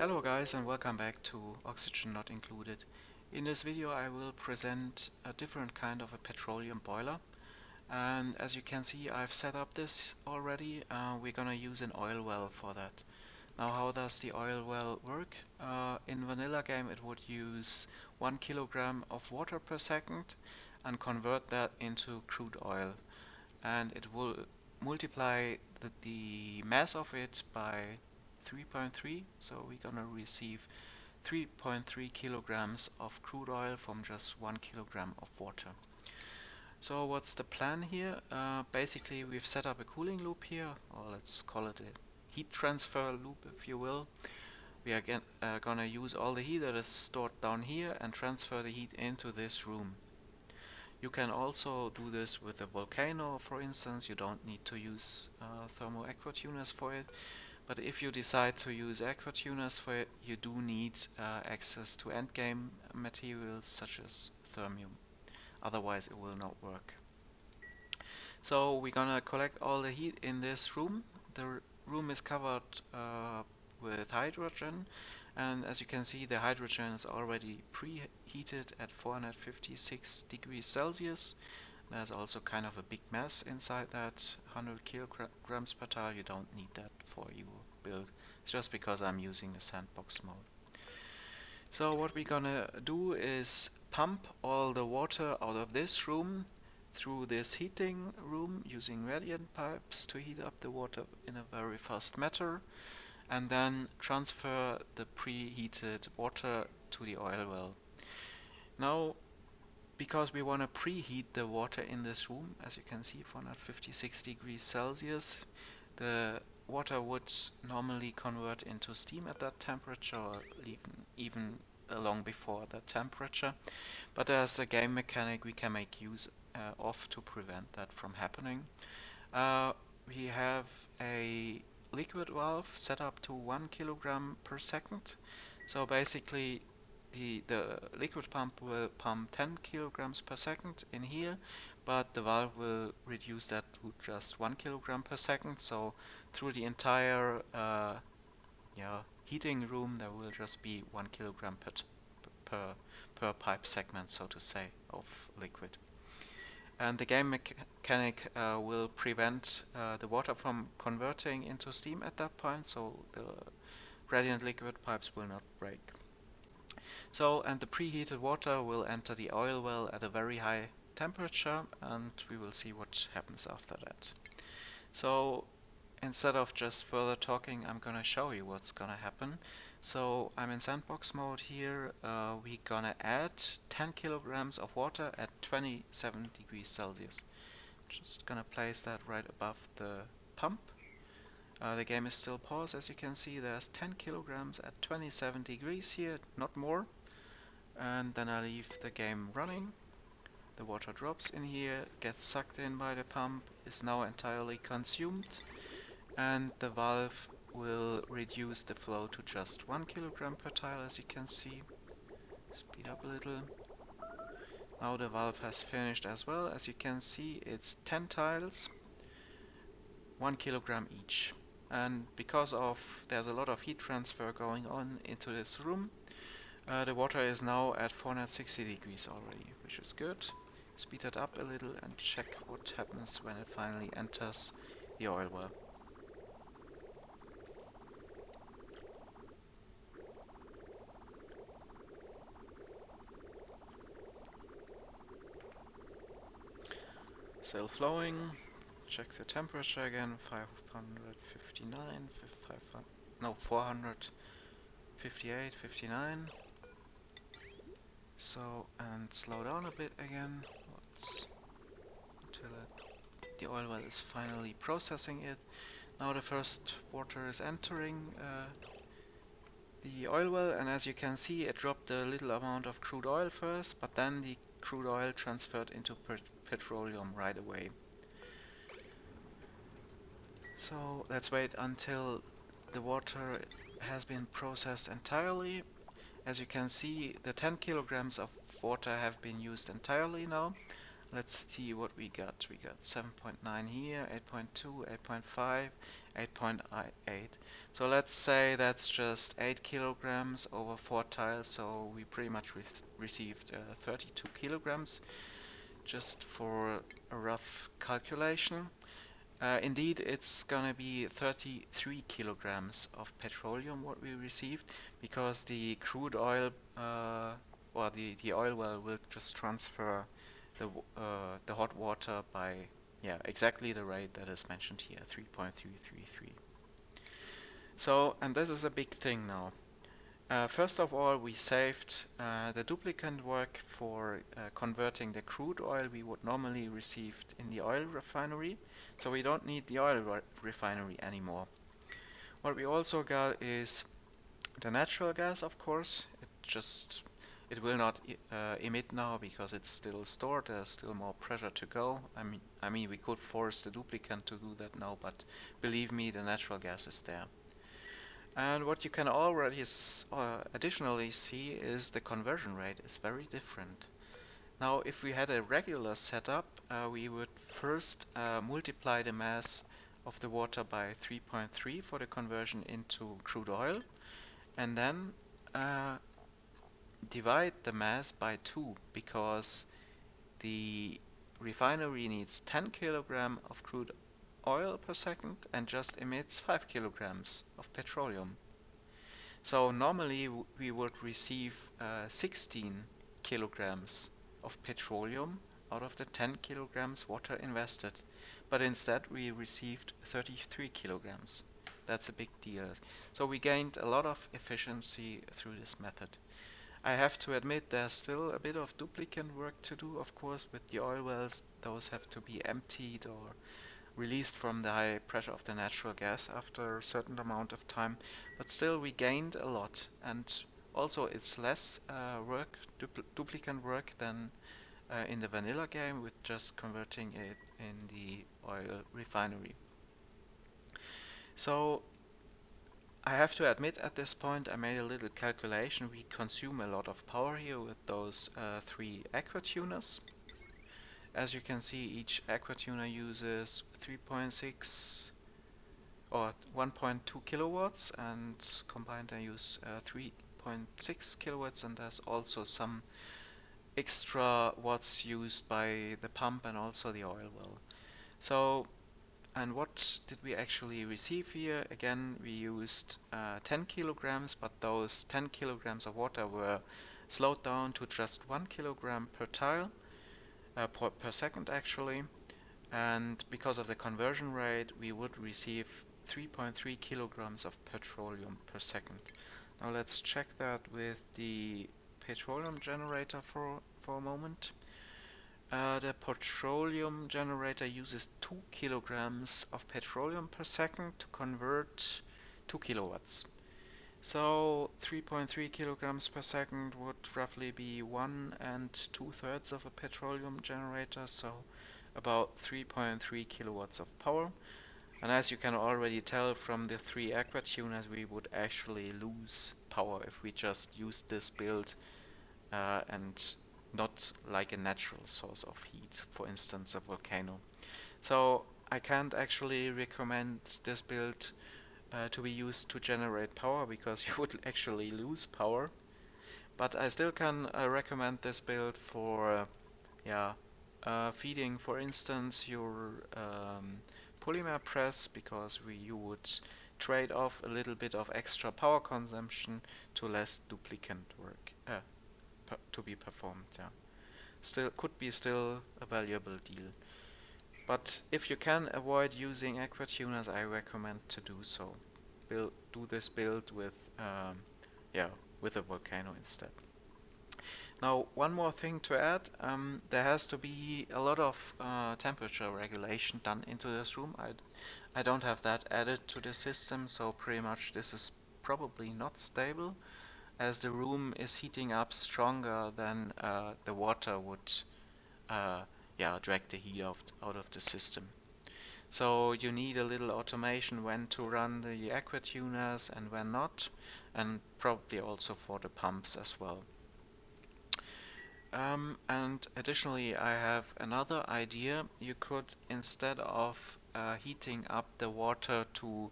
Hello guys and welcome back to Oxygen Not Included. In this video I will present a different kind of a petroleum boiler and as you can see I've set up this already. Uh, we're gonna use an oil well for that. Now how does the oil well work? Uh, in vanilla game it would use 1 kilogram of water per second and convert that into crude oil and it will multiply the, the mass of it by 3.3 so we're gonna receive 3.3 kilograms of crude oil from just one kilogram of water. So what's the plan here? Uh, basically we've set up a cooling loop here or let's call it a heat transfer loop if you will. We are uh, gonna use all the heat that is stored down here and transfer the heat into this room. You can also do this with a volcano for instance. You don't need to use uh, thermo aquatuners for it but if you decide to use aqua tuners for it, you do need uh, access to endgame materials such as thermium. Otherwise it will not work. So we're gonna collect all the heat in this room. The room is covered uh, with hydrogen and as you can see the hydrogen is already preheated at 456 degrees Celsius there's also kind of a big mass inside that 100 kilograms per tile. You don't need that for your build. It's just because I'm using a sandbox mode. So what we're gonna do is pump all the water out of this room through this heating room using radiant pipes to heat up the water in a very fast matter and then transfer the preheated water to the oil well. Now because we want to preheat the water in this room, as you can see 456 degrees Celsius, the water would normally convert into steam at that temperature or even, even long before that temperature. But as a game mechanic we can make use uh, of to prevent that from happening. Uh, we have a liquid valve set up to 1 kilogram per second. So basically the, the liquid pump will pump 10 kilograms per second in here, but the valve will reduce that to just 1 kilogram per second. So through the entire uh, yeah, heating room, there will just be 1 kilogram per, per, per pipe segment, so to say, of liquid. And the game mechanic uh, will prevent uh, the water from converting into steam at that point, so the radiant liquid pipes will not break. So, and the preheated water will enter the oil well at a very high temperature and we will see what happens after that. So, instead of just further talking, I'm gonna show you what's gonna happen. So, I'm in sandbox mode here. Uh, we're gonna add 10 kilograms of water at 27 degrees Celsius. Just gonna place that right above the pump. Uh, the game is still paused as you can see there's 10 kilograms at 27 degrees here, not more and then I leave the game running. The water drops in here, gets sucked in by the pump, is now entirely consumed and the valve will reduce the flow to just 1 kilogram per tile as you can see. Speed up a little. Now the valve has finished as well. As you can see it's 10 tiles, 1 kilogram each. And because of there's a lot of heat transfer going on into this room, uh, the water is now at 460 degrees already, which is good. Speed it up a little and check what happens when it finally enters the oil well. Still flowing. Check the temperature again. 559, 500, no 458, 59. So, and slow down a bit again. Let's, until it, the oil well is finally processing it. Now the first water is entering uh, the oil well and as you can see it dropped a little amount of crude oil first but then the crude oil transferred into petroleum right away. So let's wait until the water has been processed entirely as you can see, the 10 kilograms of water have been used entirely now. let's see what we got. We got 7.9 here, 8.2, 8.5, 8.8. So let's say that's just 8 kilograms over 4 tiles, so we pretty much re received uh, 32 kilograms just for a rough calculation. Uh, indeed, it's gonna be 33 kilograms of petroleum what we received because the crude oil uh, or the, the oil well will just transfer the, uh, the hot water by yeah exactly the rate that is mentioned here 3.333 so and this is a big thing now uh, first of all we saved uh, the duplicant work for uh, converting the crude oil we would normally receive in the oil refinery so we don't need the oil re refinery anymore what we also got is the natural gas of course it just it will not uh, emit now because it's still stored. There's still more pressure to go. I mean, I mean, we could force the duplicant to do that now, but believe me, the natural gas is there. And what you can already uh, additionally see is the conversion rate is very different. Now, if we had a regular setup, uh, we would first uh, multiply the mass of the water by 3.3 for the conversion into crude oil, and then uh, divide the mass by 2 because the refinery needs 10 kilogram of crude oil per second and just emits 5 kilograms of petroleum. So normally we would receive uh, 16 kilograms of petroleum out of the 10 kilograms water invested. But instead we received 33 kilograms. That's a big deal. So we gained a lot of efficiency through this method. I have to admit there's still a bit of duplicant work to do, of course, with the oil wells. Those have to be emptied or released from the high pressure of the natural gas after a certain amount of time. But still, we gained a lot. And also, it's less uh, work, dupl duplicant work than uh, in the vanilla game with just converting it in the oil refinery. So I have to admit at this point I made a little calculation. We consume a lot of power here with those uh, three aqua tuners. As you can see each aqua tuner uses 3.6 or 1.2 kilowatts and combined I use uh, 3.6 kilowatts and there's also some extra watts used by the pump and also the oil well. So and what did we actually receive here? Again, we used uh, 10 kilograms, but those 10 kilograms of water were slowed down to just 1 kilogram per tile, uh, per, per second actually. And because of the conversion rate, we would receive 3.3 kilograms of petroleum per second. Now let's check that with the petroleum generator for, for a moment. Uh, the petroleum generator uses 2 kilograms of petroleum per second to convert 2 kilowatts. So 3.3 kilograms per second would roughly be 1 and 2 thirds of a petroleum generator, so about 3.3 kilowatts of power. And as you can already tell from the three aqua tuners, we would actually lose power if we just use this build uh, and not like a natural source of heat, for instance a volcano. So I can't actually recommend this build uh, to be used to generate power because you would actually lose power. But I still can uh, recommend this build for uh, yeah, uh, feeding for instance your um, polymer press because we, you would trade off a little bit of extra power consumption to less duplicant work. Uh, to be performed. Yeah, still could be still a valuable deal. But if you can avoid using aqua tuners, I recommend to do so. Build, do this build with, um, yeah, with a volcano instead. Now, one more thing to add, um, there has to be a lot of uh, temperature regulation done into this room. I, I don't have that added to the system, so pretty much this is probably not stable as the room is heating up stronger than uh, the water would uh, yeah, drag the heat out, out of the system. So you need a little automation when to run the aqua tuners and when not, and probably also for the pumps as well. Um, and additionally, I have another idea. You could, instead of uh, heating up the water to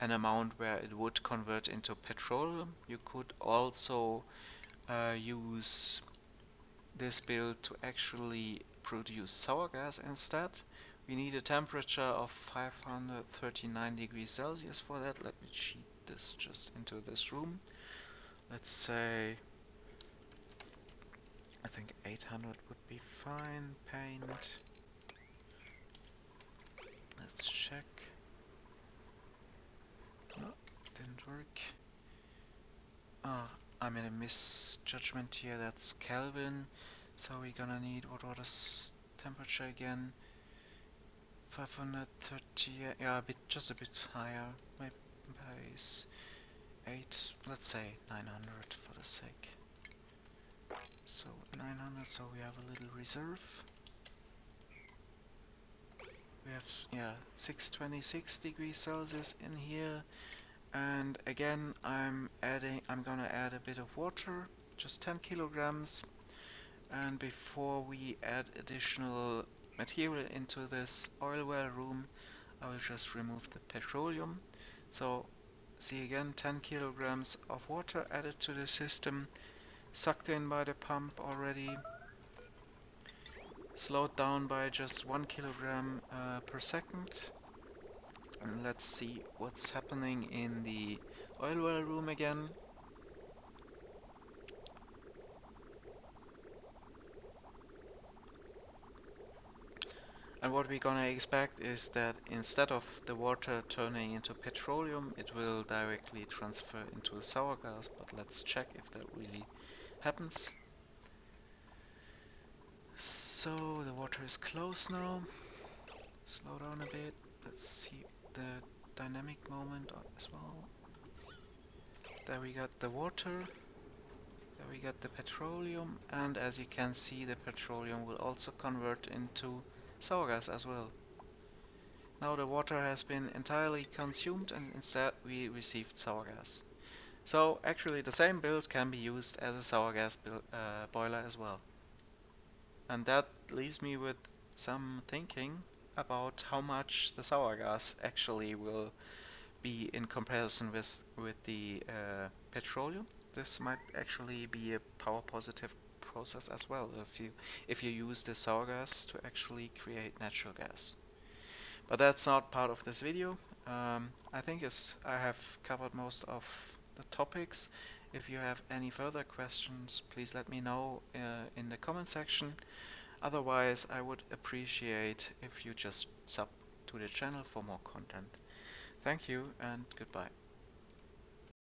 an amount where it would convert into petroleum, you could also uh, use this build to actually produce sour gas instead. We need a temperature of 539 degrees Celsius for that. Let me cheat this just into this room. Let's say I think 800 would be fine. Paint. Let's check. Oh, didn't work. Ah, I'm in a misjudgment here. That's Kelvin. So we're gonna need what was temperature again? 530. Yeah, a bit, just a bit higher. Maybe eight. Let's say 900 for the sake. So 900, so we have a little reserve. We have, yeah, 626 degrees Celsius in here. Again, I'm adding, I'm gonna add a bit of water, just 10 kilograms. And before we add additional material into this oil well room, I will just remove the petroleum. So, see again, 10 kilograms of water added to the system sucked in by the pump already slowed down by just one kilogram uh, per second and let's see what's happening in the oil well room again And what we're gonna expect is that instead of the water turning into petroleum, it will directly transfer into sour gas, but let's check if that really happens. So the water is close now. Slow down a bit. Let's see the dynamic moment as well. There we got the water. There we got the petroleum and as you can see the petroleum will also convert into sour gas as well. Now the water has been entirely consumed and instead we received sour gas. So actually the same build can be used as a sour gas uh, boiler as well. And that leaves me with some thinking about how much the sour gas actually will be in comparison with with the uh, petroleum. This might actually be a power positive process as well as you if you use the sour gas to actually create natural gas. But that's not part of this video. Um, I think I have covered most of the topics. If you have any further questions, please let me know uh, in the comment section. Otherwise, I would appreciate if you just sub to the channel for more content. Thank you and goodbye.